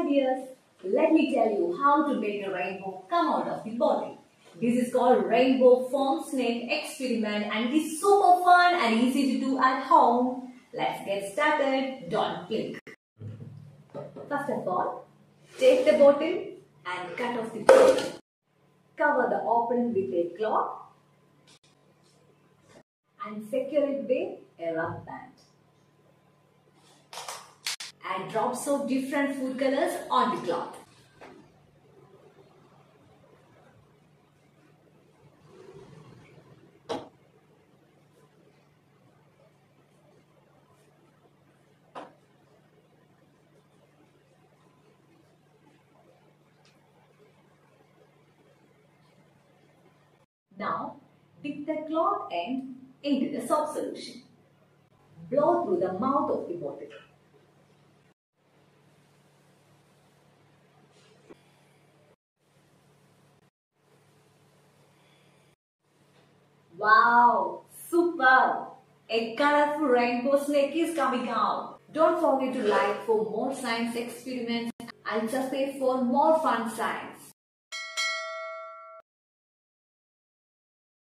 Hi dears, let me tell you how to make a rainbow come out of the bottle. This is called rainbow foam snake experiment and it is super fun and easy to do at home. Let's get started. Don't blink. First of all, take the bottle and cut off the bottle. Cover the opening with a cloth and secure it with a rubber band. Drops of different food colors on the cloth. Now, dip the cloth end into the soap solution. Blow through the mouth of the bottle. Wow, super! A colorful rainbow snake is coming out. Don't forget to like for more science experiments and subscribe for more fun science.